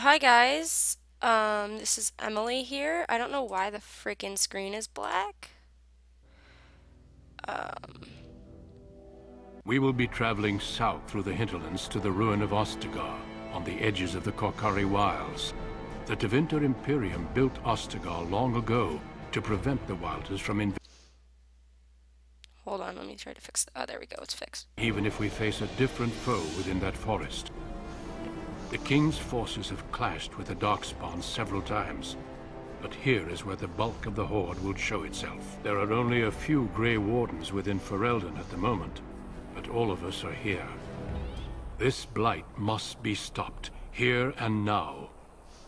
hi guys. Um, this is Emily here. I don't know why the freaking screen is black. Um, We will be traveling south through the hinterlands to the ruin of Ostagar, on the edges of the Korcari Wilds. The Tevinter Imperium built Ostagar long ago to prevent the Wilders from invading, hold on, let me try to fix. Oh, there we go. It's fixed. even if we face a different foe within that forest. The King's forces have clashed with the Darkspawn several times, but here is where the bulk of the Horde will show itself. There are only a few Grey Wardens within Ferelden at the moment, but all of us are here. This blight must be stopped, here and now.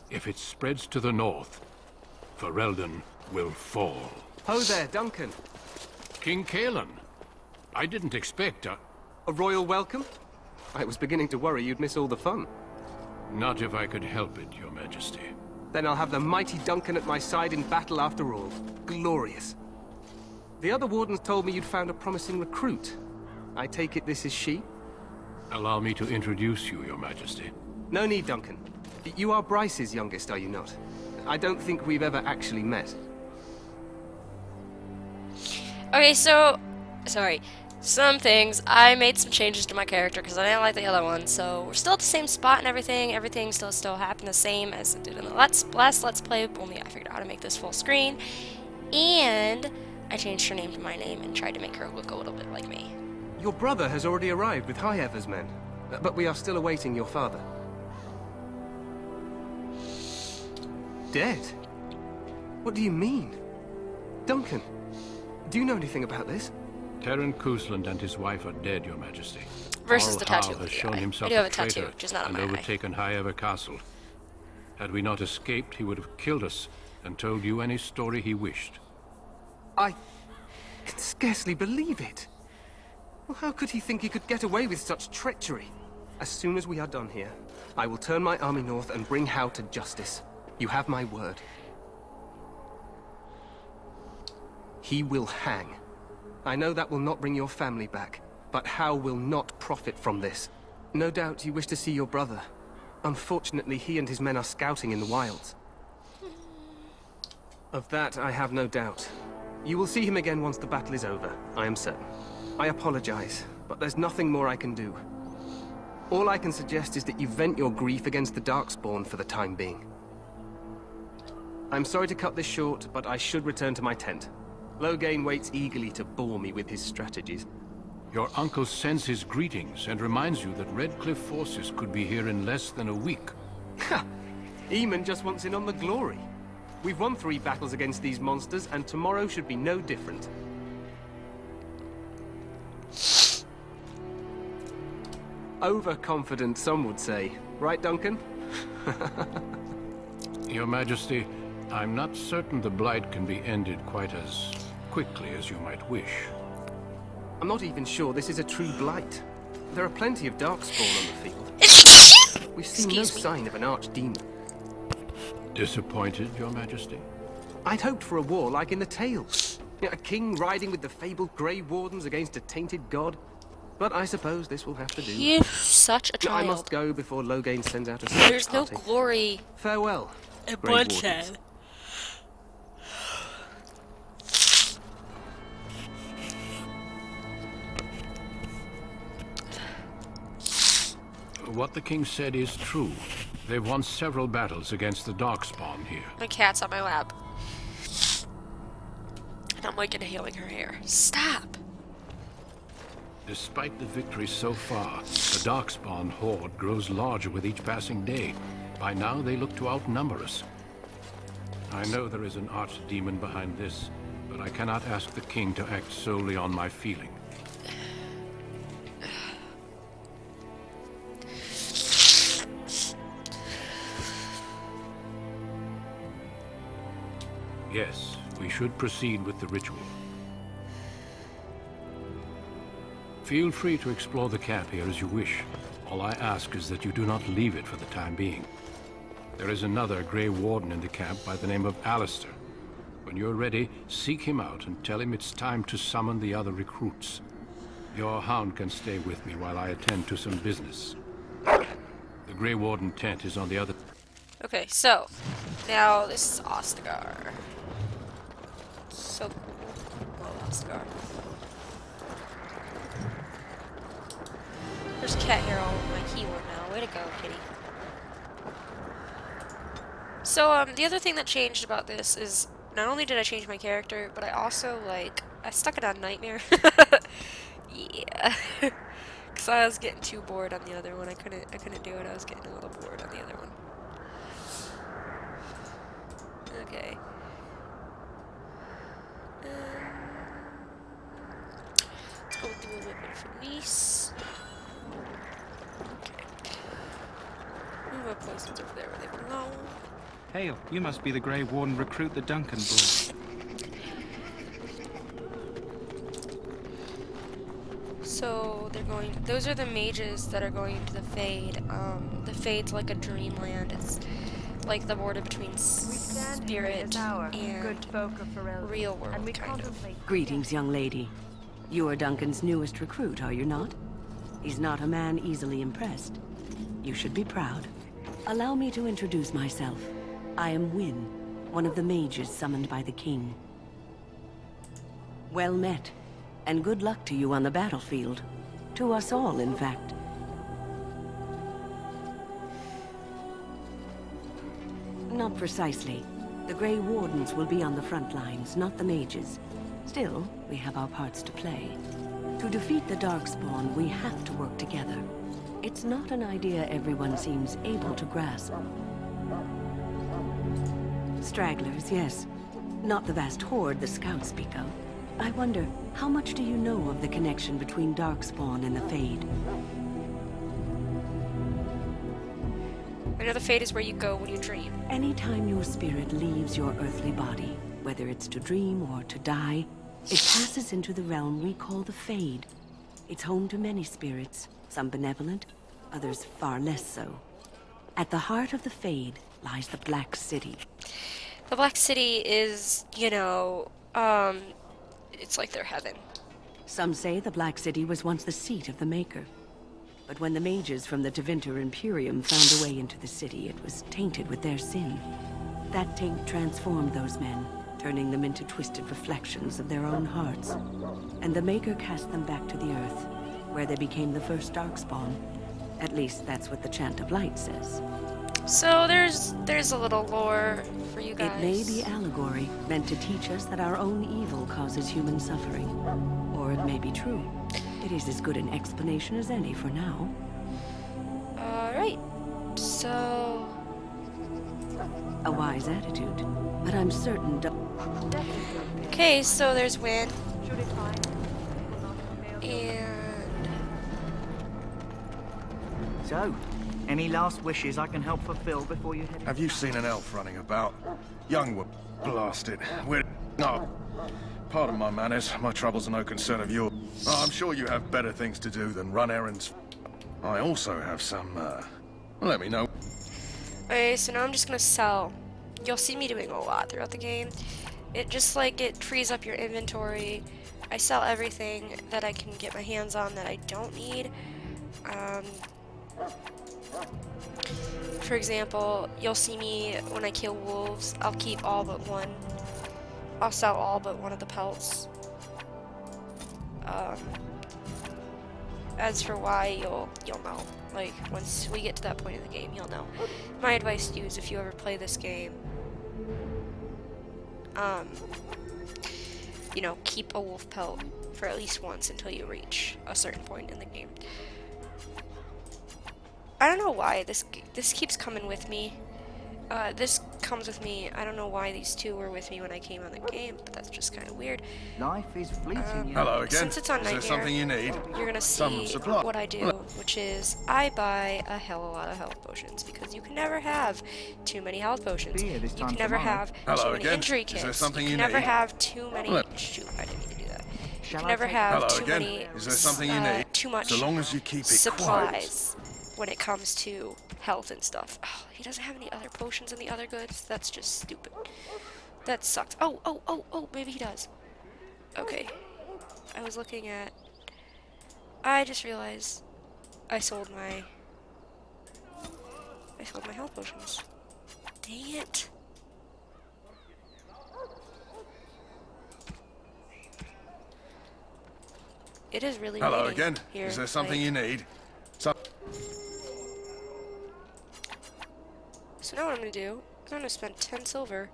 If it spreads to the north, Ferelden will fall. Ho there, Duncan. King Cailan, I didn't expect a... A royal welcome? I was beginning to worry you'd miss all the fun. Not if I could help it, your majesty. Then I'll have the mighty Duncan at my side in battle after all. Glorious. The other wardens told me you'd found a promising recruit. I take it this is she? Allow me to introduce you, your majesty. No need, Duncan. You are Bryce's youngest, are you not? I don't think we've ever actually met. Okay, so sorry. Some things I made some changes to my character because I didn't like the other one. So we're still at the same spot and everything. Everything still still happened the same as it did in the let's last let's play. Only I figured out how to make this full screen, and I changed her name to my name and tried to make her look a little bit like me. Your brother has already arrived with Highever's men, but we are still awaiting your father. Dead? What do you mean? Duncan, do you know anything about this? Teyrn Cousland and his wife are dead, your majesty. Versus Karl the tattoo Hal has shown himself I do have a a tattoo, traitor just not on and my eye. overtaken Highever Castle. Had we not escaped, he would have killed us and told you any story he wished. I can scarcely believe it. Well, how could he think he could get away with such treachery? As soon as we are done here, I will turn my army north and bring Howe to justice. You have my word. He will hang. I know that will not bring your family back, but Howe will not profit from this. No doubt you wish to see your brother. Unfortunately, he and his men are scouting in the wilds. Of that, I have no doubt. You will see him again once the battle is over, I am certain. I apologize, but there's nothing more I can do. All I can suggest is that you vent your grief against the Darkspawn for the time being. I'm sorry to cut this short, but I should return to my tent. Loghain waits eagerly to bore me with his strategies. Your uncle sends his greetings and reminds you that Redcliffe forces could be here in less than a week. Ha! Eamon just wants in on the glory. We've won three battles against these monsters, and tomorrow should be no different. Overconfident, some would say. Right, Duncan? Your Majesty, I'm not certain the Blight can be ended quite as quickly as you might wish. I'm not even sure this is a true blight. There are plenty of Darkspawn on the field. We've seen no me. sign of an archdemon. Disappointed, Your Majesty? I'd hoped for a war like in the tales. A king riding with the fabled Grey Wardens against a tainted god. But I suppose this will have to do. You're such a child. I must go before Loghain sends out a search There's no party. glory Farewell. in Grey Wardens. bloodshed. What the king said is true. They've won several battles against the Darkspawn here. My cat's on my lap. And I'm like inhaling her hair. Stop. Despite the victories so far, the Darkspawn horde grows larger with each passing day. By now, they look to outnumber us. I know there is an archdemon behind this, but I cannot ask the king to act solely on my feeling. Yes, we should proceed with the ritual. Feel free to explore the camp here as you wish. All I ask is that you do not leave it for the time being. There is another Grey Warden in the camp by the name of Alistair. When you're ready, seek him out and tell him it's time to summon the other recruits. Your hound can stay with me while I attend to some business. The Grey Warden tent is on the other... Okay, so now this is Ostagar. So cool. Love Ostagar. There's cat hair all over my keyboard now. Way to go, kitty. So, um, the other thing that changed about this is not only did I change my character, but I also, like, I stuck it on Nightmare. yeah. Because I was getting too bored on the other one. I couldn't, I couldn't do it. I was getting a little bored on the other one. Okay. Um, let's go with the movement for Nice. Okay. Move poisons over there where they belong. Hail, you must be the Grey Warden recruit the Duncan boy. So they're going. Those are the mages that are going into the Fade. Um, the Fade's like a dreamland. It's like the border between spirit and good folk of real world, and we kind of. Greetings, young lady. You are Duncan's newest recruit, are you not? He's not a man easily impressed. You should be proud. Allow me to introduce myself. I am Wynne, one of the mages summoned by the king. Well met, and good luck to you on the battlefield. To us all, in fact. Not precisely. The Grey Wardens will be on the front lines, not the mages. Still, we have our parts to play. To defeat the Darkspawn, we have to work together. It's not an idea everyone seems able to grasp. Stragglers, yes. Not the vast horde the scouts speak of. I wonder, how much do you know of the connection between Darkspawn and the Fade? I know the Fade is where you go when you dream. Anytime your spirit leaves your earthly body, whether it's to dream or to die, it passes into the realm we call the Fade. It's home to many spirits, some benevolent, others far less so. At the heart of the Fade lies the Black City. The Black City is, you know, um, it's like their heaven. Some say the Black City was once the seat of the Maker. But when the mages from the Tevinter Imperium found a way into the city, it was tainted with their sin. That taint transformed those men, turning them into twisted reflections of their own hearts. And the Maker cast them back to the Earth, where they became the first Darkspawn. At least that's what the Chant of Light says. So there's there's a little lore for you guys. It may be allegory, meant to teach us that our own evil causes human suffering. Or it may be true. It is as good an explanation as any for now. Alright. So A wise attitude. But I'm certain Okay, so there's Wynne should it find will not avail and So, any last wishes I can help fulfill before you head? Have you seen an elf running about? Young were blasted. We're... No. Pardon my manners. My troubles are no concern of yours. Oh, I'm sure you have better things to do than run errands. I also have some, uh... Let me know. Okay, so now I'm just gonna sell. You'll see me doing a lot throughout the game. It just like it frees up your inventory. I sell everything that I can get my hands on that I don't need. Um, for example, you'll see me when I kill wolves. I'll keep all but one. I'll sell all but one of the pelts. Um, as for why, you'll you'll know. Like once we get to that point in the game, you'll know. My advice to you is if you ever play this game, um, you know, keep a wolf pelt for at least once until you reach a certain point in the game. I don't know why this this keeps coming with me. Uh, this comes with me. I don't know why these two were with me when I came on the game, but that's just kind of weird. Life is fleeting, Um. Hello again. Since it's on Is there Nightmare, something you need? You're gonna Some see supply. what I do, which is I buy a hell of a lot of health potions because you can never have too many health potions. Be here this You can never have Hello too many again. injury Is kits. there something you you can never need? have too many. Look. Shoot, I didn't mean to do that. You can never have Hello too again. many. Is there something you uh, need? Too much. So long as you keep it quiet. When it comes to health and stuff. Oh, he doesn't have any other potions and the other goods. That's just stupid. That sucks. Oh, oh, oh, oh, maybe he does. Okay. I was looking at. I just realized I sold my. I sold my health potions. Dang it. It is really Hello again. Here, Is there something like- you need? Some So now what I'm gonna do is I'm gonna spend 10 silver.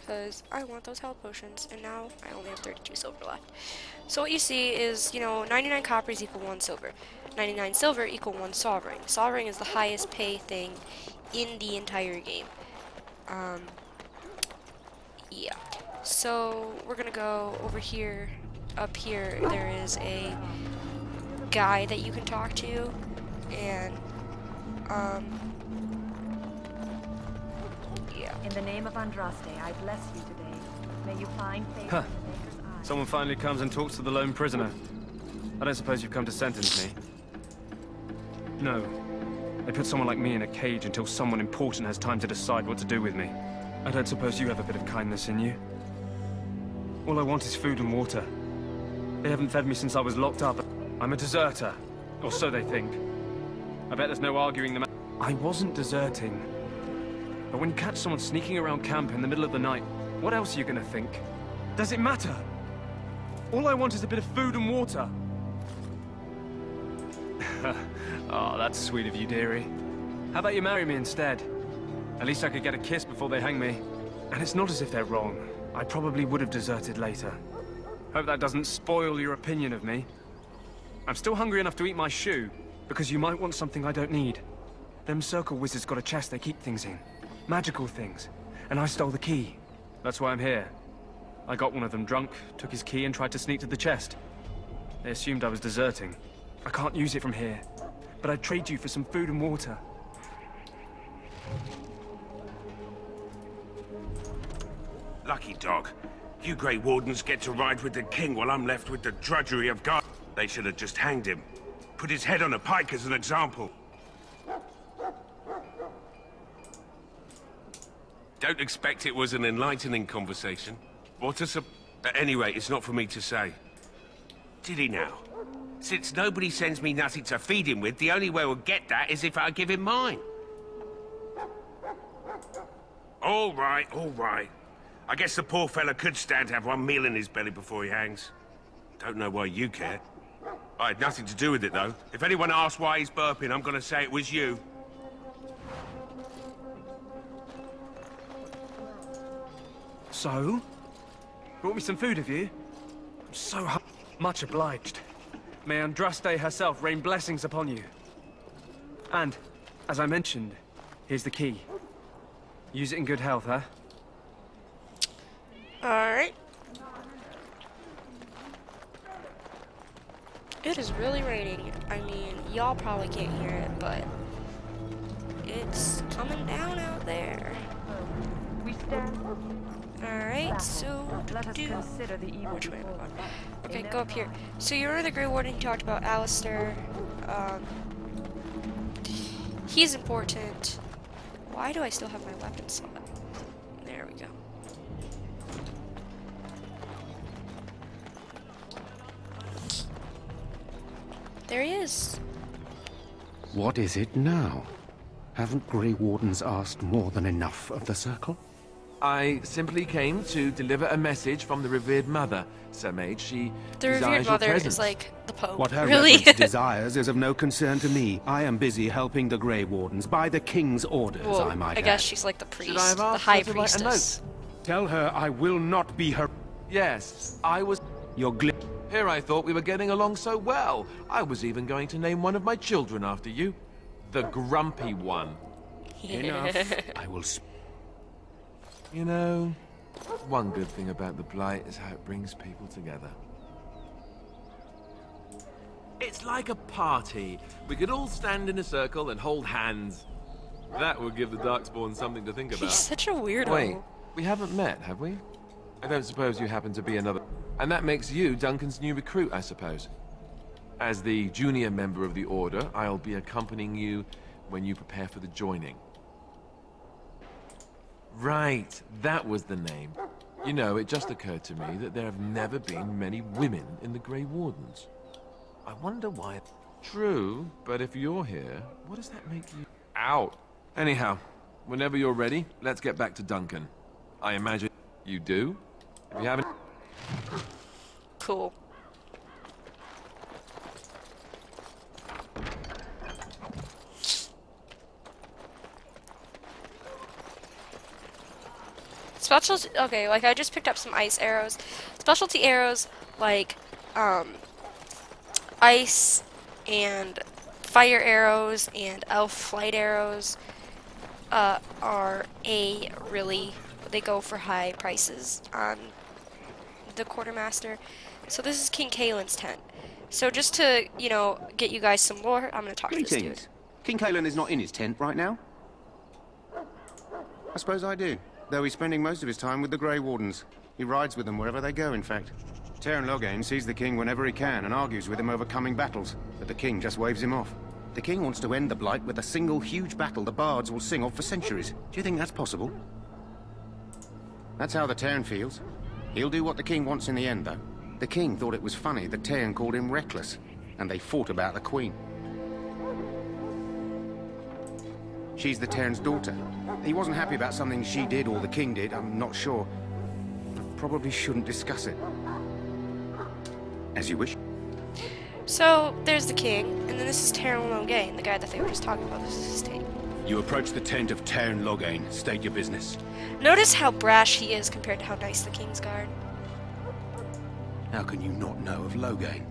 Because I want those health potions, and now I only have 32 silver left. So what you see is, you know, 99 coppers equal 1 silver. 99 silver equal 1 sovereign. Sovereign is the highest pay thing in the entire game. Um, yeah. So we're gonna go over here. Up here, there is a guy that you can talk to, and um, yeah. In the name of Andraste, I bless you today. May you find favor Huh. in the Maker's eyes. Someone finally comes and talks to the lone prisoner. I don't suppose you've come to sentence me. No. They put someone like me in a cage until someone important has time to decide what to do with me. I don't suppose you have a bit of kindness in you. All I want is food and water. They haven't fed me since I was locked up. I'm a deserter. Or so they think. I bet there's no arguing the I wasn't deserting. But when you catch someone sneaking around camp in the middle of the night, what else are you gonna think? Does it matter? All I want is a bit of food and water. oh, that's sweet of you, dearie. How about you marry me instead? At least I could get a kiss before they hang me. And it's not as if they're wrong. I probably would have deserted later. Hope that doesn't spoil your opinion of me. I'm still hungry enough to eat my shoe, because you might want something I don't need. Them circle wizards got a chest they keep things in. Magical things. And I stole the key. That's why I'm here. I got one of them drunk, took his key and tried to sneak to the chest. They assumed I was deserting. I can't use it from here. But I'd trade you for some food and water. Lucky dog. You Grey Wardens get to ride with the king while I'm left with the drudgery of guard. They should have just hanged him. Put his head on a pike as an example. Don't expect it was an enlightening conversation. What a sup- At any rate, it's not for me to say. Did he now? Since nobody sends me nothing to feed him with, the only way we'll get that is if I give him mine. All right, all right. I guess the poor fella could stand to have one meal in his belly before he hangs. Don't know why you care. I had nothing to do with it, though. If anyone asks why he's burping, I'm gonna say it was you. So? Brought me some food, have you? I'm so much obliged. May Andraste herself rain blessings upon you. And, as I mentioned, here's the key. Use it in good health, huh? Alright. It is really raining. I mean, y'all probably can't hear it, but it's coming down out there. We stand Alright, so Let us do consider the evil which way am I going? Okay, go up here. So you're the Grey Warden. You talked about Alistair. Um, he's important. Why do I still have my weapon slot? There we go. There he is. What is it now? Haven't Grey Wardens asked more than enough of the Circle? I simply came to deliver a message from the revered mother, Sir Mage. She The desires revered your mother presence. is like the Pope. What her really? reverence desires is of no concern to me. I am busy helping the Grey Wardens by the King's orders, well, I might I guess add. she's like the priest, I have the high her to write a priestess. Tell her I will not be her... Yes, I was... Your gli... Here I thought we were getting along so well. I was even going to name one of my children after you. The Grumpy One. Enough. I will... Sp You know, one good thing about the Blight is how it brings people together. It's like a party. We could all stand in a circle and hold hands. That would give the Darkspawn something to think about. He's such a weirdo. Wait, we haven't met, have we? I don't suppose you happen to be another... And that makes you Duncan's new recruit, I suppose. As the junior member of the Order, I'll be accompanying you when you prepare for the joining. Right, that was the name. You know, it just occurred to me that there have never been many women in the Grey Wardens. I wonder why... True, but if you're here, what does that make you... out. Anyhow, whenever you're ready, let's get back to Duncan. I imagine you do? If you haven't... Cool. Specialty, okay, like I just picked up some ice arrows. Specialty arrows, like, um, ice and fire arrows and elf flight arrows, uh, are a really, they go for high prices on the quartermaster. So this is King Cailan's tent. So just to, you know, get you guys some lore, I'm gonna talk to this dude. King Cailan is not in his tent right now? I suppose I do, though he's spending most of his time with the Grey Wardens. He rides with them wherever they go, in fact. Teyrn Loghain sees the king whenever he can and argues with him over coming battles, but the king just waves him off. The king wants to end the Blight with a single huge battle the bards will sing of for centuries. Do you think that's possible? That's how the Teyrn feels. He'll do what the king wants in the end, though. The king thought it was funny that Teyrn called him reckless, and they fought about the queen. She's the Teyrn's daughter. He wasn't happy about something she did or the king did, I'm not sure. I probably shouldn't discuss it. As you wish. So there's the king, and then this is Teyrn Loghain, the guy that they were just talking about. This is his tent. You approach the tent of Teyrn Loghain. State your business. Notice how brash he is compared to how nice the king's guard. How can you not know of Loghain?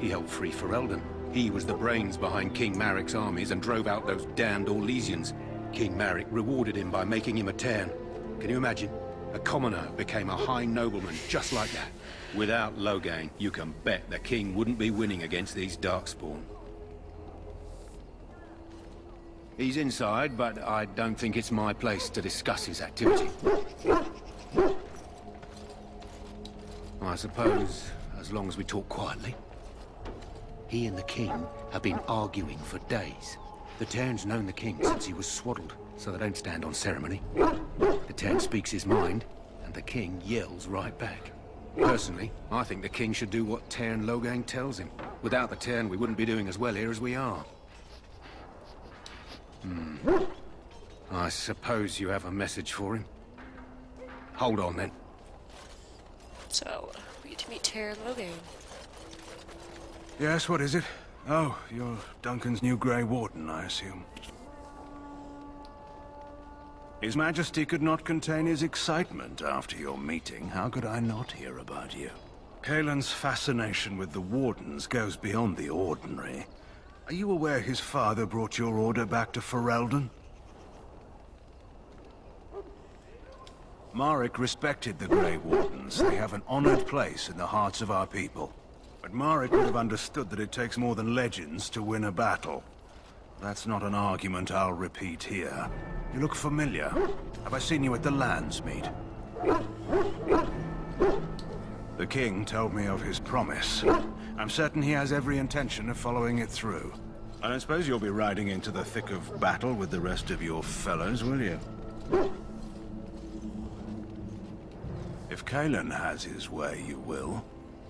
He helped free Ferelden. He was the brains behind King Maric's armies and drove out those damned Orlesians. King Maric rewarded him by making him a Teyrn. Can you imagine? A commoner became a high nobleman just like that. Without Loghain, you can bet the king wouldn't be winning against these Darkspawn. He's inside, but I don't think it's my place to discuss his activity. I suppose, as long as we talk quietly. He and the king have been arguing for days. The Teyrn's known the king since he was swaddled, so they don't stand on ceremony. The Teyrn speaks his mind, and the king yells right back. Personally, I think the king should do what Teyrn Loghain tells him. Without the Teyrn, we wouldn't be doing as well here as we are. Hmm. I suppose you have a message for him. Hold on, then. So, we get to meet Teyrn Loghain. Yes, what is it? Oh, you're Duncan's new Grey Warden, I assume. His Majesty could not contain his excitement after your meeting. How could I not hear about you? Cailan's fascination with the Wardens goes beyond the ordinary. Are you aware his father brought your order back to Ferelden? Maric respected the Grey Wardens. They have an honored place in the hearts of our people. But Maric would have understood that it takes more than legends to win a battle. That's not an argument I'll repeat here. You look familiar. Have I seen you at the Landsmeet? The King told me of his promise. I'm certain he has every intention of following it through. I don't suppose you'll be riding into the thick of battle with the rest of your fellows, will you? If Cailan has his way, you will.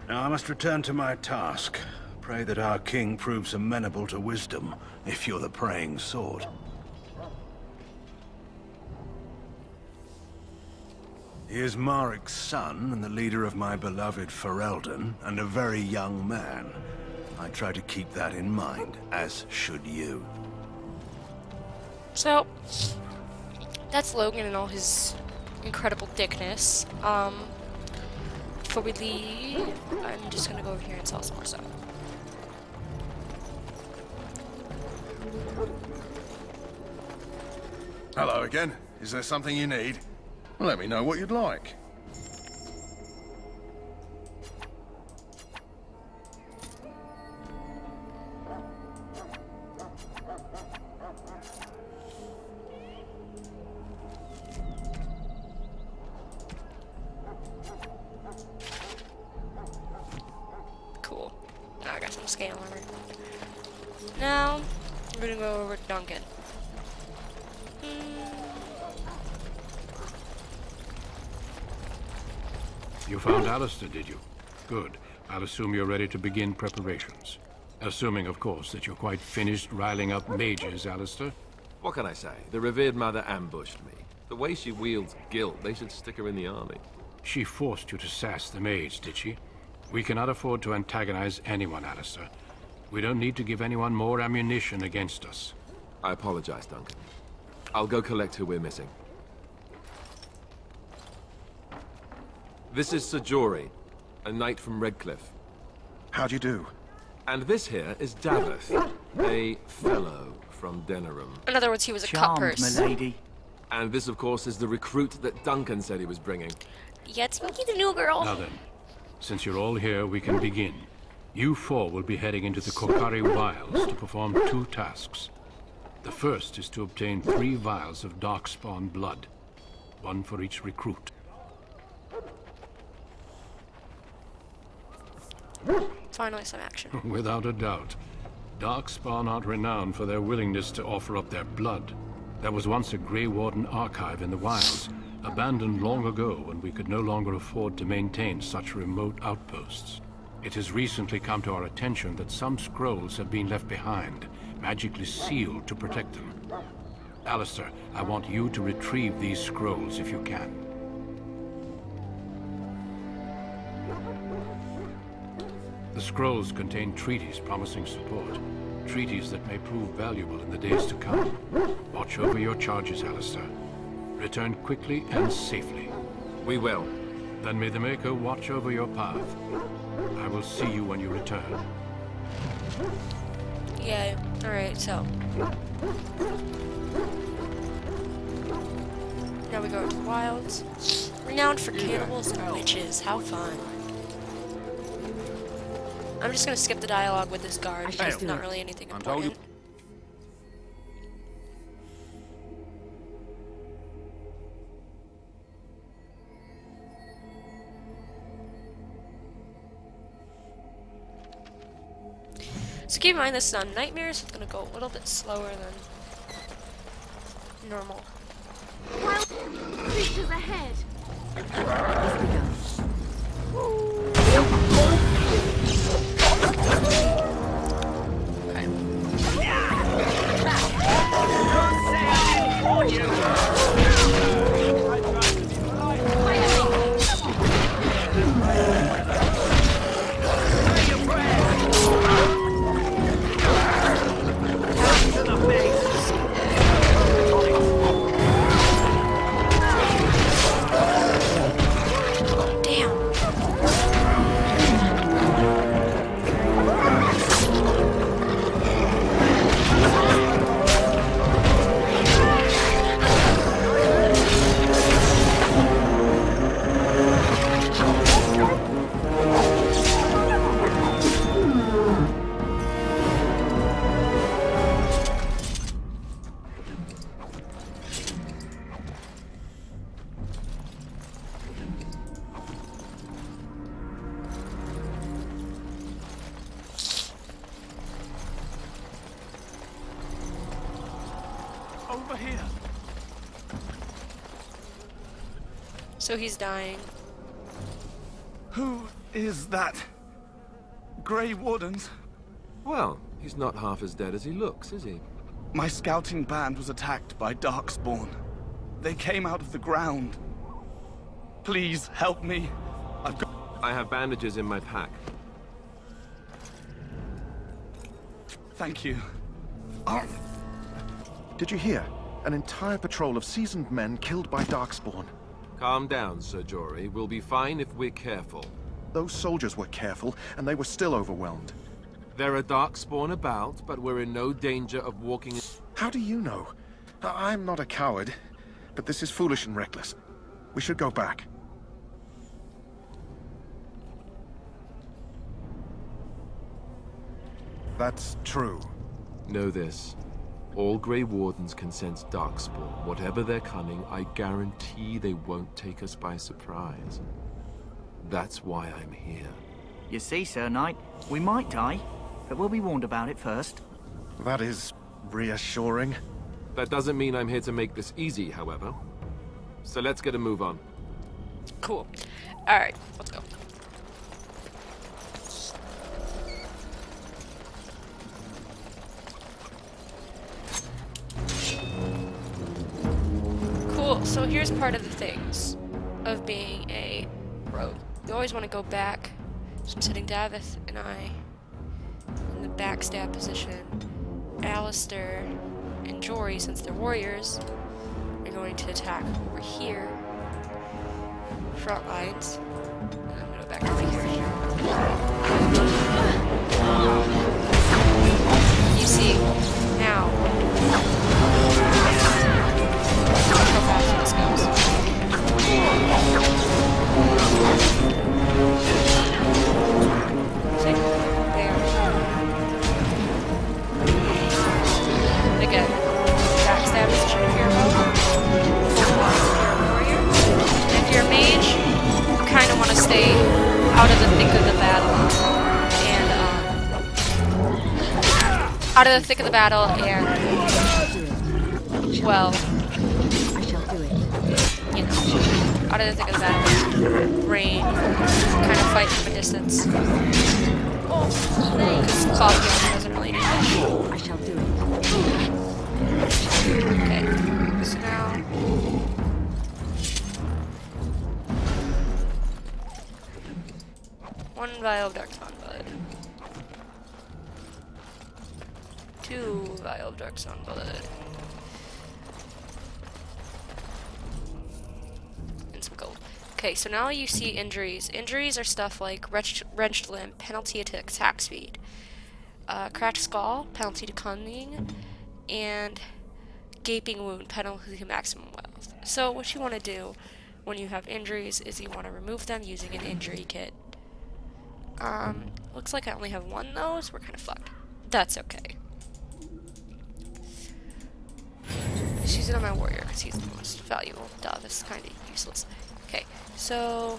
Now I must return to my task. Pray that our king proves amenable to wisdom, if you're the praying sort. He is Maric's son and the leader of my beloved Ferelden, and a very young man. I try to keep that in mind, as should you. So, that's Logan and all his incredible dickness. Um, before we leave, I'm just gonna go over here and sell some more stuff. Hello again. Is there something you need? Let me know what you'd like. Got some scale armor. Now, we're gonna go over to Duncan. Hmm. You found Alistair, did you? Good. I'll assume you're ready to begin preparations. Assuming, of course, that you're quite finished riling up mages, Alistair. What can I say? The revered mother ambushed me. The way she wields guilt, they should stick her in the army. She forced you to sass the mage, did she? We cannot afford to antagonize anyone, Alistair. We don't need to give anyone more ammunition against us. I apologize, Duncan. I'll go collect who we're missing. This is Sir Jory, a knight from Redcliffe. How do you do? And this here is Daveth, a fellow from Denerim. In other words, he was a cut Charmed, purse. milady. And this, of course, is the recruit that Duncan said he was bringing. Yeah, it's Mickey the new girl. Now then, since you're all here, we can begin. You four will be heading into the Korcari Wilds to perform two tasks. The first is to obtain three vials of Darkspawn blood, one for each recruit. Finally, some action. Without a doubt. Darkspawn aren't renowned for their willingness to offer up their blood. There was once a Grey Warden archive in the wilds, abandoned long ago when we could no longer afford to maintain such remote outposts. It has recently come to our attention that some scrolls have been left behind, magically sealed to protect them. Alistair, I want you to retrieve these scrolls if you can. The scrolls contain treaties promising support. Treaties that may prove valuable in the days to come. Watch over your charges, Alistair. Return quickly and safely. We will. Then may the Maker watch over your path. I will see you when you return. Yeah, alright, so. Now we go to the wilds. Renowned for cannibals and witches. How fun. I'm just gonna skip the dialogue with this guard. There's not really anything I'm told you- important. Keep in mind this is on Nightmare, so it's gonna go a little bit slower than normal. Creatures ahead! So he's dying. Who is that? Grey Wardens? Well, he's not half as dead as he looks, is he? My scouting band was attacked by Darkspawn. They came out of the ground. Please help me. I've got. I have bandages in my pack. Thank you. Did you hear? An entire patrol of seasoned men killed by Darkspawn. Calm down, Sir Jory. We'll be fine if we're careful. Those soldiers were careful, and they were still overwhelmed. There are darkspawn about, but we're in no danger of walking... How do you know? I- I'm not a coward, but this is foolish and reckless. We should go back. That's true. Know this. All Grey Wardens can sense Darkspawn. Whatever their cunning, I guarantee they won't take us by surprise. That's why I'm here. You see, Sir Knight, we might die, but we'll be warned about it first. That is reassuring. That doesn't mean I'm here to make this easy, however. So let's get a move on. Cool. Alright, let's go. So here's part of the things of being a rogue. You always want to go back. So I'm setting Daveth and I in the backstab position. Alistair and Jory, since they're warriors, are going to attack over here. Front lines. And I'm gonna go back over here. Stay out of the thick of the battle. And, um, out of the thick of the battle and, well, you know, out of the thick of the battle, rain, kind of fight from a distance. Because Cloud Gaming doesn't really do much. I shall do it. Okay, so now. Vial of Darkspawn Blood. Two vial of Darkspawn Blood. And some gold. Okay, so now you see injuries. Injuries are stuff like wrenched, wrenched limb, penalty to attack speed, uh, cracked skull, penalty to cunning, and gaping wound, penalty to maximum wealth. So what you want to do when you have injuries is you want to remove them using an injury kit. Um, looks like I only have one though, so we're kind of fucked. That's okay. Just use it on my warrior because he's the most valuable. Duh, this is kind of useless. Okay, so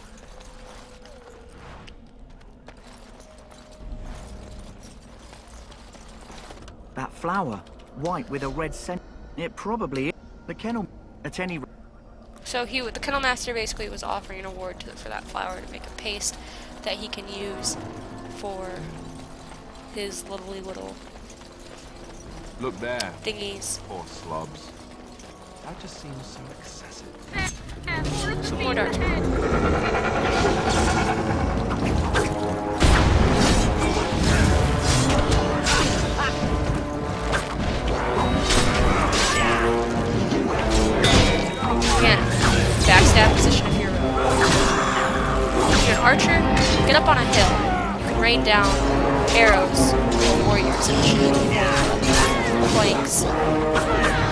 That flower, white with a red scent. It probably is. The kennel. At any rate. So he, the kennel master, basically was offering an award to, for that flower to make a paste that he can use for his lovely little Look there. thingies. Poor slobs. That just seems so excessive. Some more dark. Again, backstab position if you're you're an archer, get up on a hill. You can rain down arrows warriors and shoot flanks.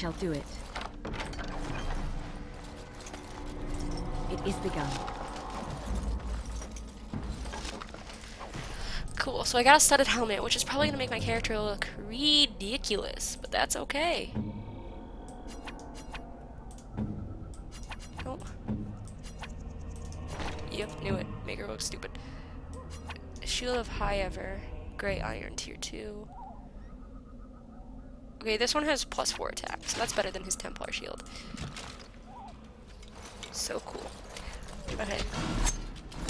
Shall do it. It is begun. Cool, so I got a studded helmet, which is probably gonna make my character look ridiculous, but that's okay. Oh. Yep, knew it. Make her look stupid. Shield of Highever. Gray Iron Tier 2. Okay, this one has plus 4 attack, so that's better than his Templar shield. So cool. Ahead.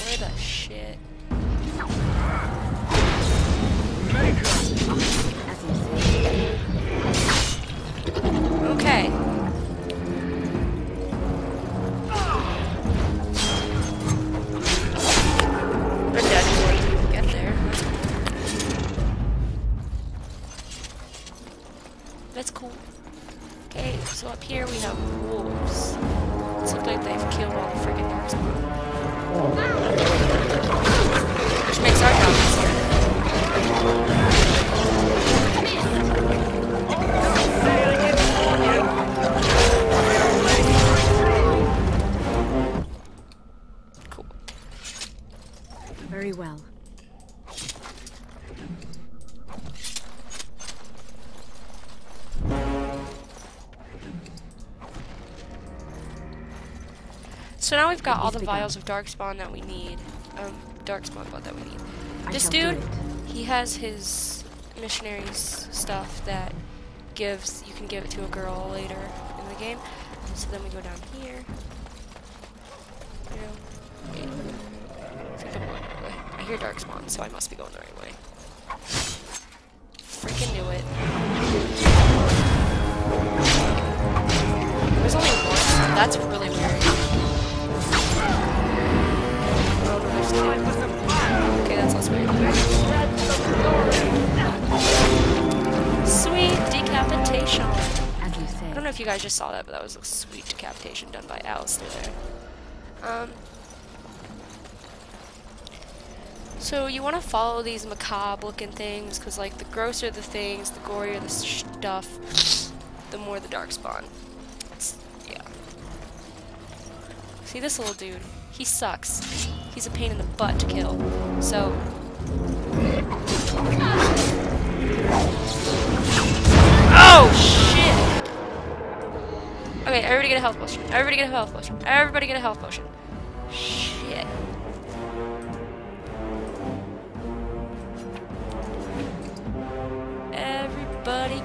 Where the shit? Okay. We've got all the vials of Darkspawn that we need. Um, darkspawn blood that we need. This dude, he has his missionaries stuff that gives you can give it to a girl later in the game. So then we go down here. You know. I think I'm going the right way. I hear darkspawn, so I must be going the right way. Freaking knew it. There's only one. That's really guys just saw that, but that was a sweet decapitation done by Alistair there. Um, so you want to follow these macabre looking things, because like the grosser the things, the gorier the stuff, the more the dark spawn. It's, yeah. See this little dude? He sucks. He's a pain in the butt to kill. So. Oh! Okay, everybody get a health potion. Everybody get a health potion. Everybody get a health potion. Shit. Everybody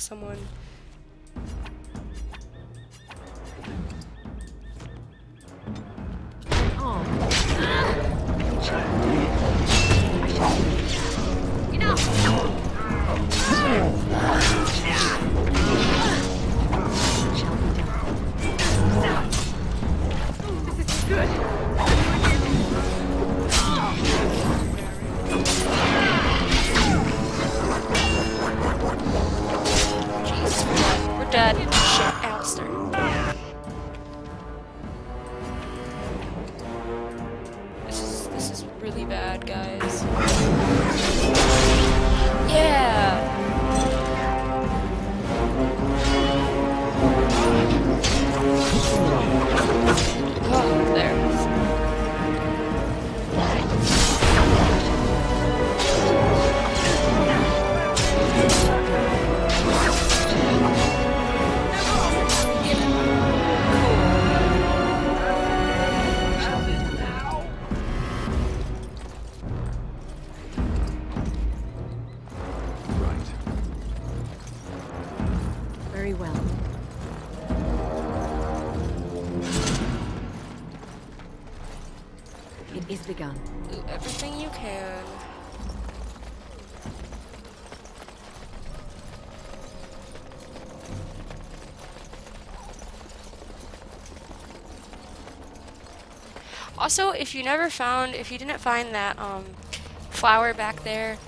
someone. Also, if you never found, if you didn't find that um, flower back there,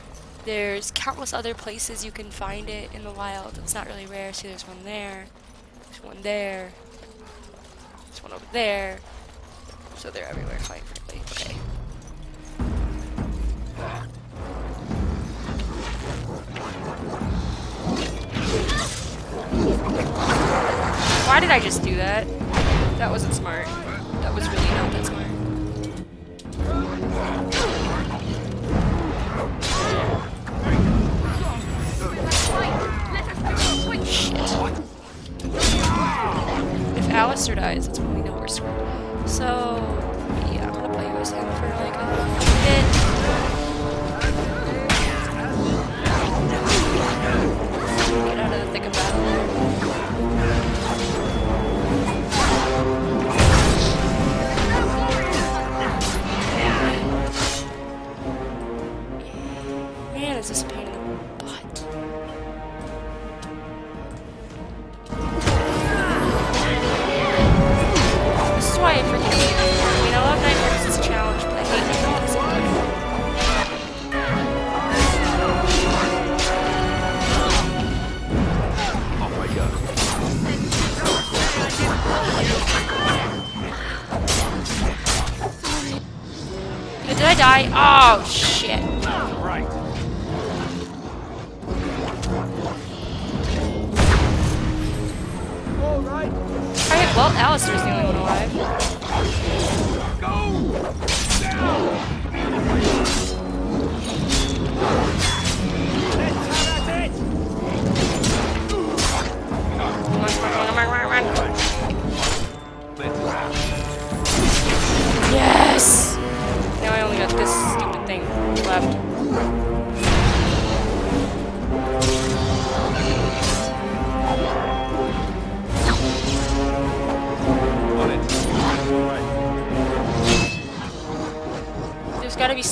there's countless other places you can find it in the wild. It's not really rare. See, there's one there, there's one there, there's one over there. So they're everywhere, quite frankly. Okay. Why did I just do that? That wasn't smart.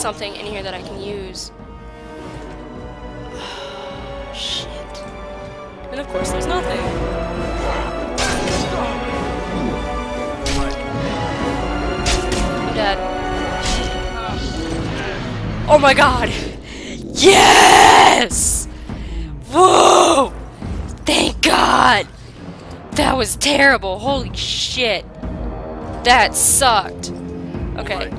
Something in here that I can use. Shit. And of course there's nothing. Oh my god! Yes! Whoa! Thank god! That was terrible. Holy shit. That sucked. Okay.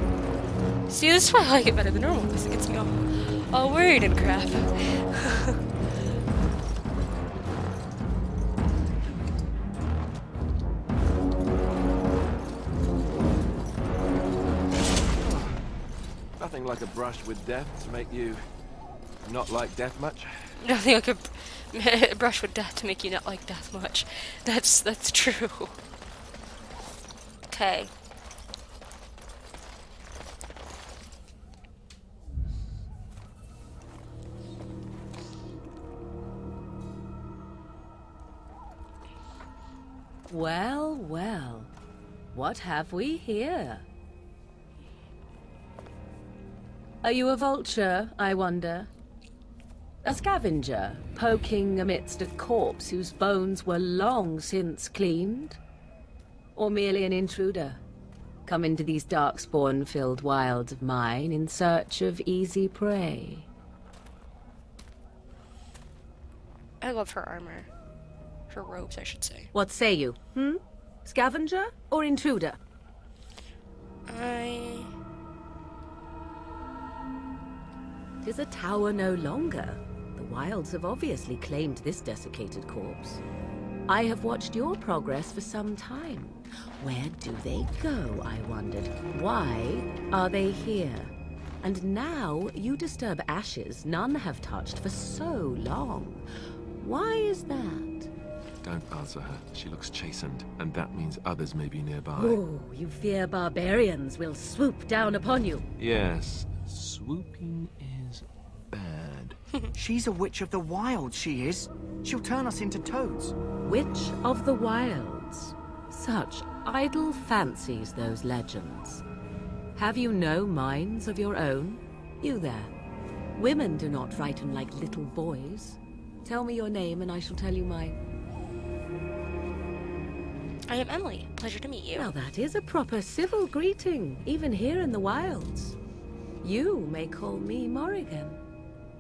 See, this is why I like it better than normal, because it gets me all, all worried and crap. Nothing like a brush with death to make you not like death much. Nothing like a brush with death to make you not like death much. That's that's true. Okay. Well, well. What have we here? Are you a vulture, I wonder? A scavenger, poking amidst a corpse whose bones were long since cleaned? Or merely an intruder, come into these darkspawn-filled wilds of mine in search of easy prey? I love her armor. Her robes, I should say. What say you, hmm? Scavenger or intruder? I... Tis a tower no longer. The wilds have obviously claimed this desiccated corpse. I have watched your progress for some time. Where do they go, I wondered? Why are they here? And now you disturb ashes none have touched for so long. Why is that? Don't answer her. She looks chastened, and that means others may be nearby. Oh, you fear barbarians will swoop down upon you. Yes, swooping is bad. She's a witch of the wild, she is. She'll turn us into toads. Witch of the Wilds. Such idle fancies, those legends. Have you no minds of your own? You there. Women do not frighten like little boys. Tell me your name and I shall tell you mine. I am Emily. Pleasure to meet you. Now that is a proper civil greeting, even here in the wilds. You may call me Morrigan.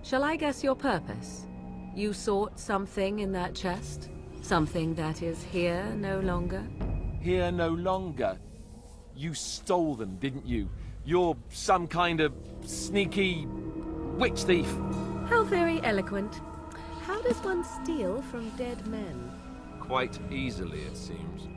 Shall I guess your purpose? You sought something in that chest? Something that is here no longer? Here no longer. You stole them, didn't you? You're some kind of sneaky witch thief. How very eloquent. How does one steal from dead men? Quite easily, it seems.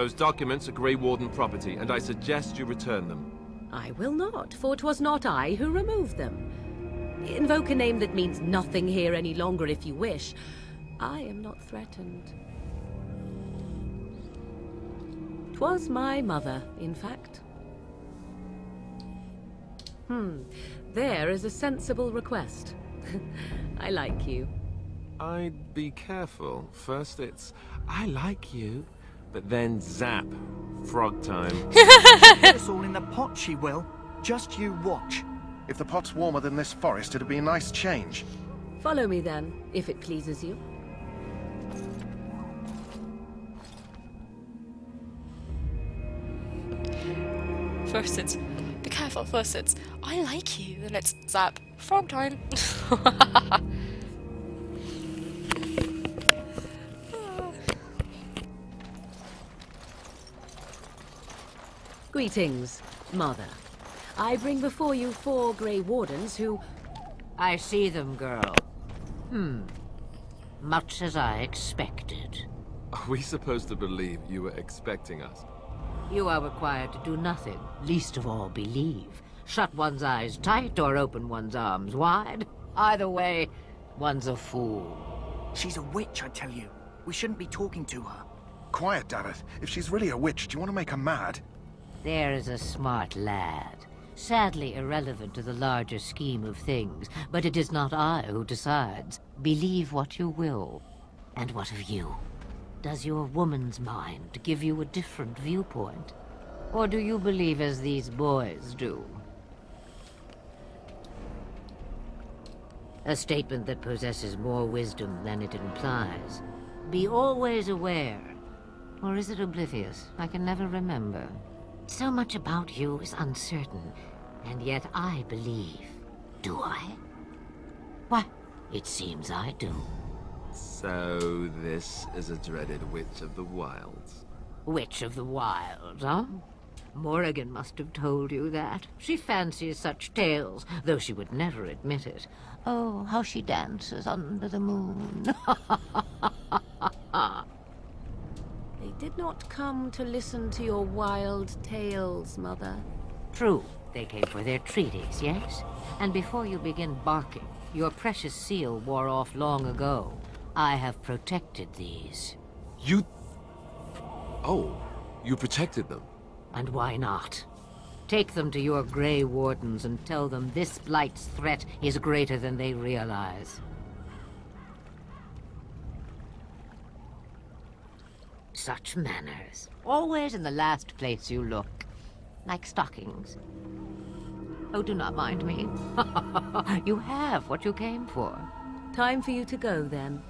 Those documents are Grey Warden property, and I suggest you return them. I will not, for 'twas not I who removed them. Invoke a name that means nothing here any longer if you wish. I am not threatened. 'Twas my mother, in fact. Hmm, there is a sensible request. I like you. I'd be careful. First it's, I like you, but then zap. Frog time. Put us all in the pot, she will. Just you watch. If the pot's warmer than this forest, it'd be a nice change. Follow me then, if it pleases you. First it's, be careful, first it's, I like you. Then it's, zap, frog time. Greetings, Mother. I bring before you four Grey Wardens who... I see them, girl. Hmm. Much as I expected. Are we supposed to believe you were expecting us? You are required to do nothing, least of all believe. Shut one's eyes tight or open one's arms wide. Either way, one's a fool. She's a witch, I tell you. We shouldn't be talking to her. Quiet, Daveth. If she's really a witch, do you want to make her mad? There is a smart lad. Sadly irrelevant to the larger scheme of things, but it is not I who decides. Believe what you will. And what of you? Does your woman's mind give you a different viewpoint? Or do you believe as these boys do? A statement that possesses more wisdom than it implies. Be always aware. Or is it oblivious? I can never remember. So much about you is uncertain, and yet I believe. Do I? Why, it seems I do. So this is a dreaded Witch of the Wilds. Witch of the Wilds, huh? Morrigan must have told you that. She fancies such tales, though she would never admit it. Oh, how she dances under the moon. they did not come to listen to your wild tales, Mother. True. They came for their treaties, yes? And before you begin barking, your precious seal wore off long ago. I have protected these. You... Oh, you protected them? And why not? Take them to your Grey Wardens and tell them this Blight's threat is greater than they realize. Such manners. Always in the last place you look. Like stockings. Oh, do not mind me. you have what you came for. Time for you to go, then.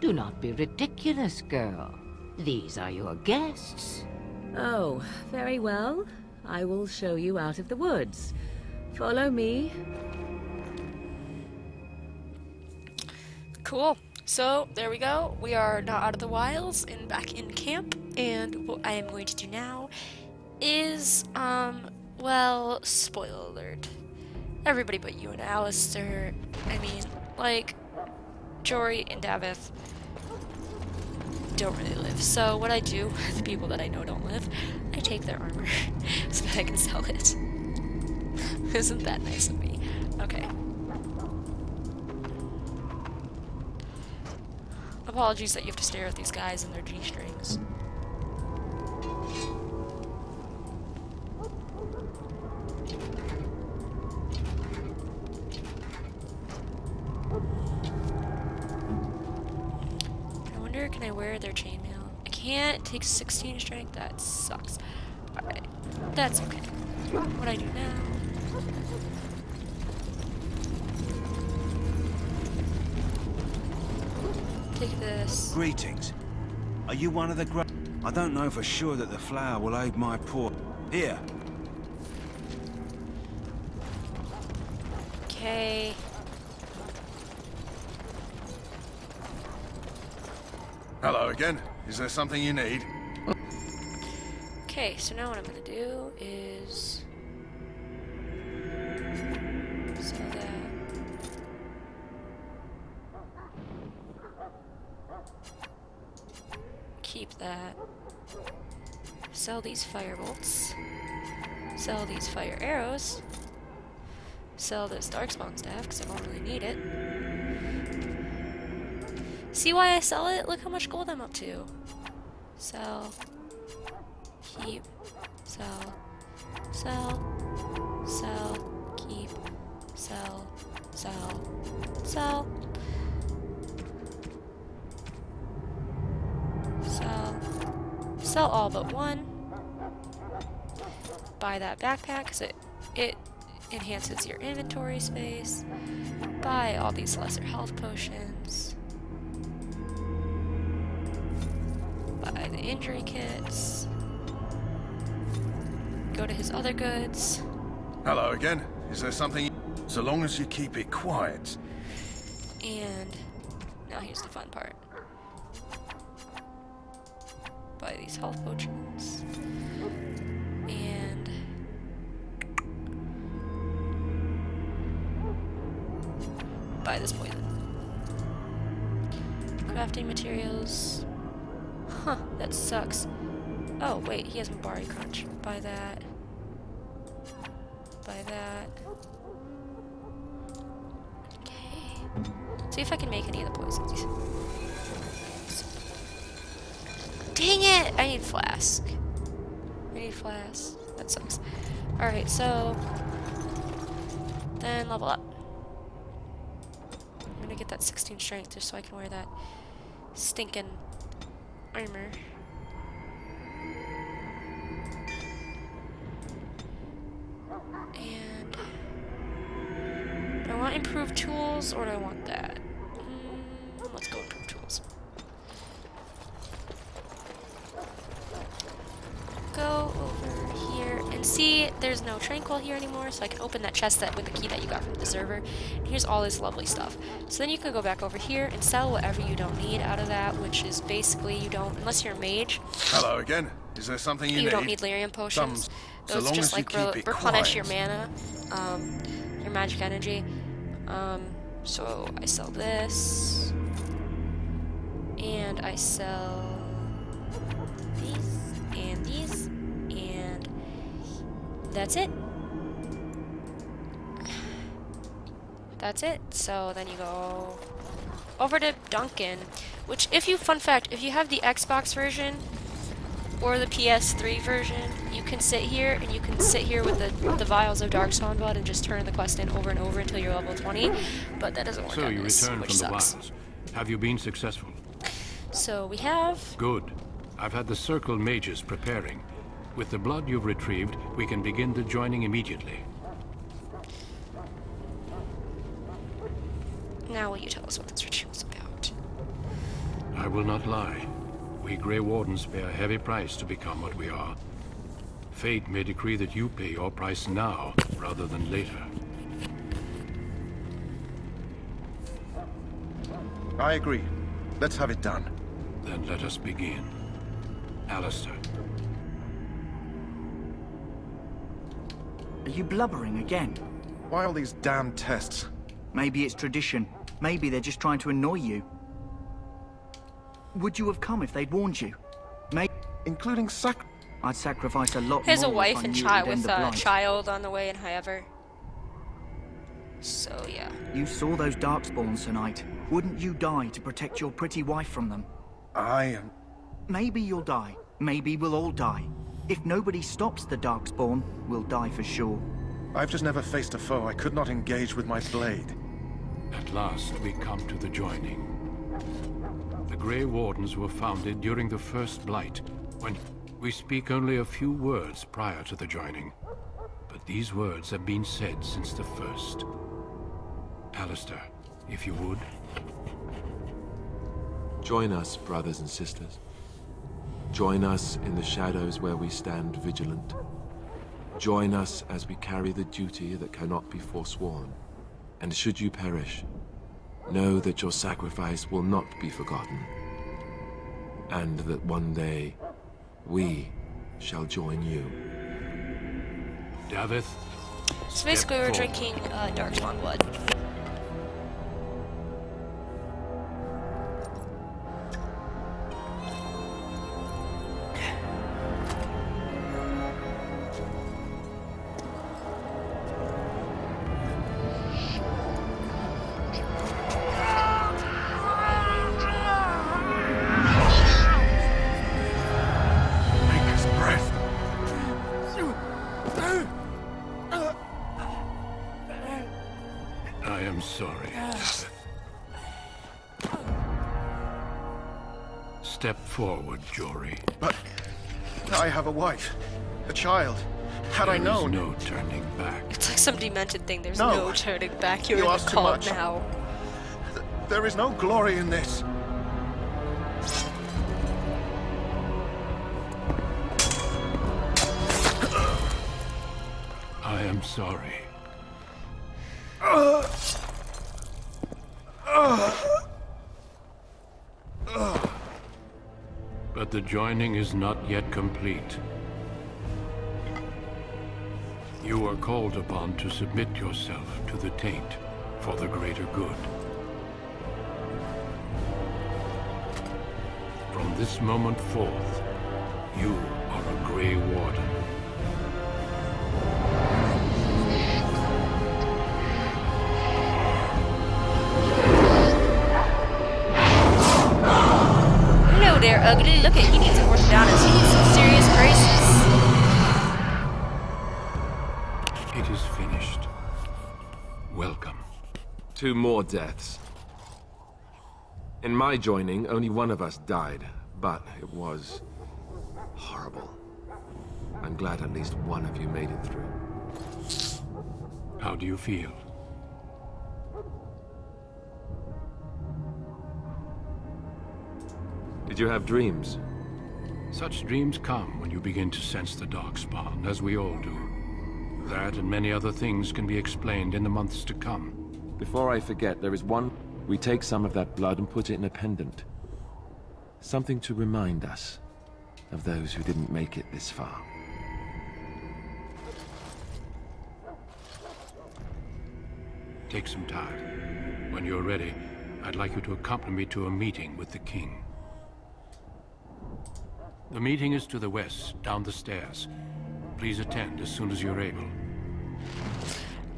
Do not be ridiculous, girl. These are your guests. Oh, very well. I will show you out of the woods. Follow me. Cool. So, there we go. We are now out of the wilds and back in camp. And what I am going to do now is, um, well, spoiler alert. Everybody but you and Alistair. I mean, like, Jory and Daveth don't really live. So what I do, the people that I know don't live, I take their armor so that I can sell it. Isn't that nice of me? Okay. Apologies that you have to stare at these guys and their G-strings. I wonder, can I wear their chainmail? I can't. It takes 16 strength. That sucks. Alright. That's okay. What I do now... Take this. Greetings. Are you one of the gra- I don't know for sure that the flower will aid my poor... Here. Okay. Hello again. Is there something you need? Okay, so now what I'm gonna do is these fire bolts. Sell these fire arrows. Sell this darkspawn staff because I don't really need it. See why I sell it? Look how much gold I'm up to. Sell. Keep. Sell. Sell. Sell. Keep. Sell. Sell. Sell. Sell. Sell all but one. Buy that backpack because it, it enhances your inventory space. Buy all these lesser health potions. Buy the injury kits. Go to his other goods. Hello again. Is there something... So long as you keep it quiet. And now here's the fun part. Buy these health potions. Buy this poison. Crafting materials. Huh, that sucks. Oh, wait, he has Mabari Crunch. Buy that. Buy that. Okay. See if I can make any of the poisons. Dang it! I need flask. I need flask. That sucks. Alright, so... Then level up. Get that 16 strength just so I can wear that stinking armor. And... Do I want improved tools or do I want that? Mm, let's go improved tools. Go over here and see there's no tranquil here anymore so I can open that chest that with the key that you got from the server. And here's all this lovely stuff. So then you can go back over here and sell whatever you don't need out of that, which is basically you don't, unless you're a mage, Hello again. Is there something you, you need? don't need lyrium potions. Some- Those long just like re replenish quiet. your mana, um, your magic energy. Um, so I sell this, and I sell these and these, that's it. That's it. So then you go over to Duncan, which if you, fun fact, if you have the Xbox version, or the PS3 version, you can sit here and you can sit here with the, the vials of Darkspawn blood and just turn the quest in over and over until you're level 20, but that doesn't work So you this, return which from the sucks. wilds. Have you been successful? So we have Good. I've had the Circle mages preparing. With the blood you've retrieved, we can begin the joining immediately. now will you tell us what this ritual's about? I will not lie. We Grey Wardens pay a heavy price to become what we are. Fate may decree that you pay your price now, rather than later. I agree. Let's have it done. Then let us begin. Alistair, Are you blubbering again? Why all these damn tests? Maybe it's tradition. Maybe they're just trying to annoy you. Would you have come if they'd warned you? May Including sac- I'd sacrifice a lot He has a more if wife I and child with a blight. child on the way in however. So yeah. You saw those darkspawns tonight. Wouldn't you die to protect your pretty wife from them? I am... Maybe you'll die. Maybe we'll all die. If nobody stops the darkspawn, we'll die for sure. I've just never faced a foe I could not engage with my blade. at last we come to the joining. The Grey Wardens were founded during the First Blight, when we speak only a few words prior to the joining. But these words have been said since the first. Alistair, if you would. Join us, brothers and sisters. Join us in the shadows where we stand vigilant. Join us as we carry the duty that cannot be forsworn. And should you perish, know that your sacrifice will not be forgotten. And that one day, we shall join you. Daveth, So basically we're drinking uh, Darkspawn blood. Wife, a child. Had I There is known... no turning back. It's like some demented thing. There's No. no, turning back. You're You in the ask too cult much. now. There is no glory in this. I am sorry. Joining is not yet complete. You are called upon to submit yourself to the taint for the greater good. From From this moment forth, you are a Grey Warden. Ugly. Look at he needs a orthodontist. He needs some serious braces. It is finished. Welcome. Two more deaths. In my joining, only one of us died, but it was horrible. I'm glad at least one of you made it through. How do you feel? Did you have dreams? Such dreams come when you begin to sense the Darkspawn, as we all do. That and many other things can be explained in the months to come. Before I forget, there is one... We take some of that blood and put it in a pendant. Something to remind us of those who didn't make it this far. Take some time. When you're ready, I'd like you to accompany me to a meeting with the king. The meeting is to the west, down the stairs. Please attend as soon as you're able.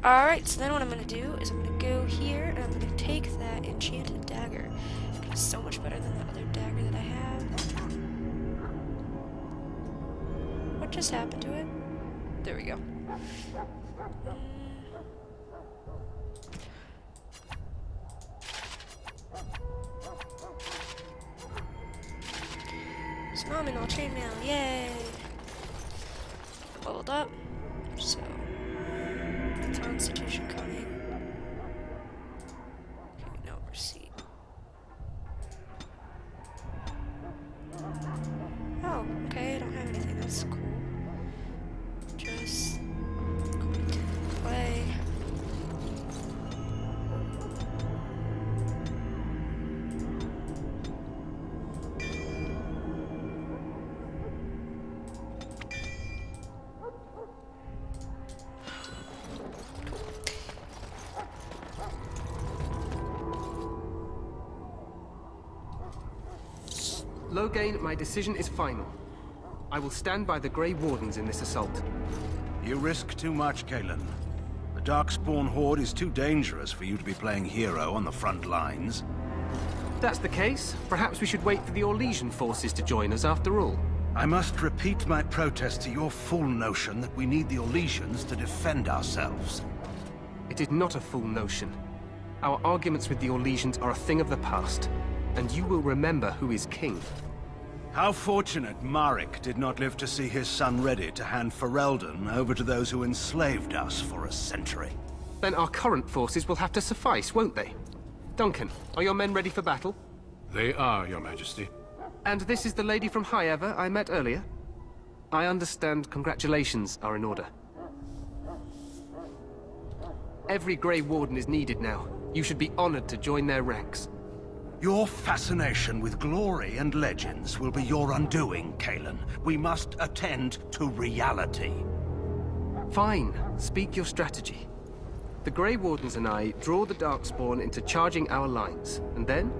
Alright, so then what I'm gonna do is I'm gonna go here and I'm gonna take that enchanted dagger. It's so much better than the other dagger that I have. What just happened to it? There we go. Mm, Phenomenal chainmail, yay! Leveled up, so Constitution my decision is final. I will stand by the Grey Wardens in this assault. You risk too much, Cailan. The Darkspawn Horde is too dangerous for you to be playing hero on the front lines. If that's the case, perhaps we should wait for the Orlesian forces to join us after all. I must repeat my protest to your fool notion that we need the Orlesians to defend ourselves. It is not a fool notion. Our arguments with the Orlesians are a thing of the past, and you will remember who is king. How fortunate Maric did not live to see his son ready to hand Ferelden over to those who enslaved us for a century. Then our current forces will have to suffice, won't they? Duncan, are your men ready for battle? They are, your majesty. And this is the lady from Highever I met earlier? I understand congratulations are in order. Every Grey Warden is needed now. You should be honored to join their ranks. Your fascination with glory and legends will be your undoing, Cailan. We must attend to reality. Fine. Speak your strategy. The Grey Wardens and I draw the Darkspawn into charging our lines, and then?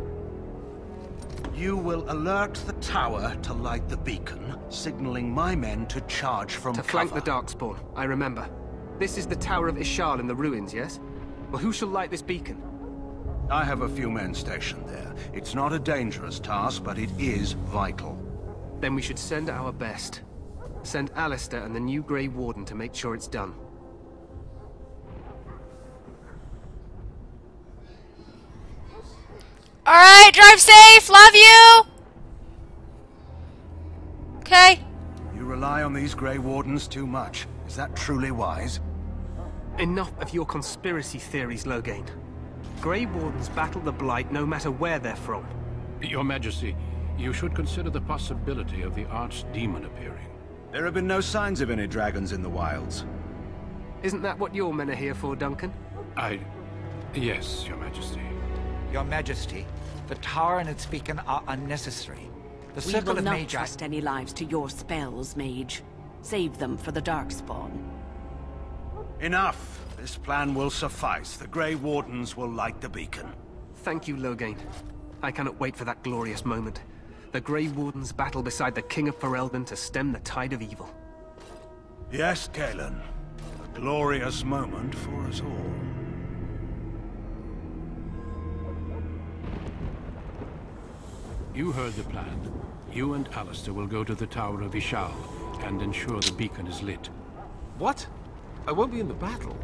You will alert the tower to light the beacon, signaling my men to charge from To cover. flank the Darkspawn, I remember. This is the Tower of Ishal in the ruins, yes? Well, who shall light this beacon? I have a few men stationed there. It's not a dangerous task, but it is vital. Then we should send our best. Send Alistair and the new Grey Warden to make sure it's done. Alright, drive safe! Love you! Okay. You rely on these Grey Wardens too much. Is that truly wise? Enough of your conspiracy theories, Loghain. Grey Wardens battle the Blight no matter where they're from. Your majesty, you should consider the possibility of the Archdemon appearing. There have been no signs of any dragons in the wilds. Isn't that what your men are here for, Duncan? I... yes, your majesty. Your Majesty, the tower and its beacon are unnecessary. The we Circle will of not Magi... trust any lives to your spells, Mage. Save them for the Darkspawn. Enough! This plan will suffice. The Grey Wardens will light the beacon. Thank you, Loghain. I cannot wait for that glorious moment. the Grey Wardens battle beside the King of Ferelden to stem the tide of evil. Yes, Cailan. A glorious moment for us all. You heard the plan. You and Alistair will go to the Tower of Ishal and ensure the beacon is lit. What? I won't be in the battle.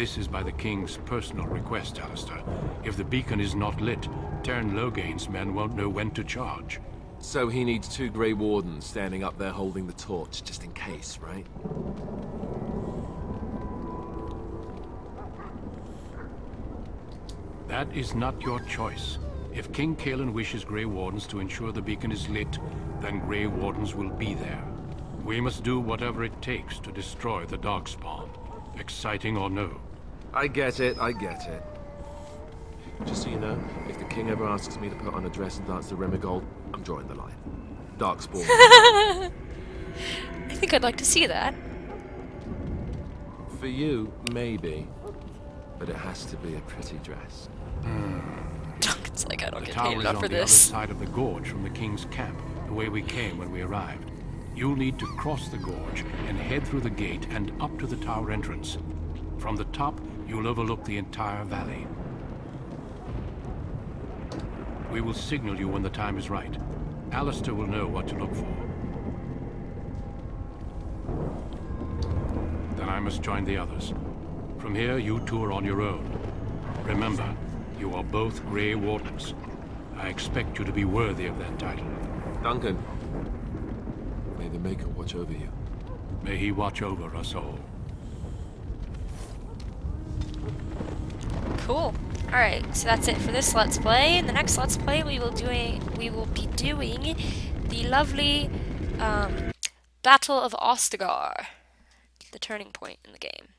This is by the King's personal request, Alistair. If the beacon is not lit, Teyrn Loghain's men won't know when to charge. So he needs two Grey Wardens standing up there holding the torch, just in case, right? That is not your choice. If King Cailan wishes Grey Wardens to ensure the beacon is lit, then Grey Wardens will be there. We must do whatever it takes to destroy the Darkspawn. Exciting or no. I get it, I get it. Just so you know, if the king ever asks me to put on a dress and dance the Remigold, I'm drawing the line. Darkspawn. I think I'd like to see that. For you, maybe. But it has to be a pretty dress. It's like I don't The get tower paid enough on for the tower is other this. side of the gorge from the King's camp, the way we came when we arrived. You'll need to cross the gorge and head through the gate and up to the tower entrance. From the top, you'll overlook the entire valley. We will signal you when the time is right. Alistair will know what to look for. Then I must join the others. From here, you two are on your own. Remember, you are both Grey Wardens. I expect you to be worthy of that title. Duncan, may the Maker watch over you. May he watch over us all. Cool. Alright, so that's it for this Let's Play. In the next Let's Play, we will doing we will be doing the lovely um, Battle of Ostagar, the turning point in the game.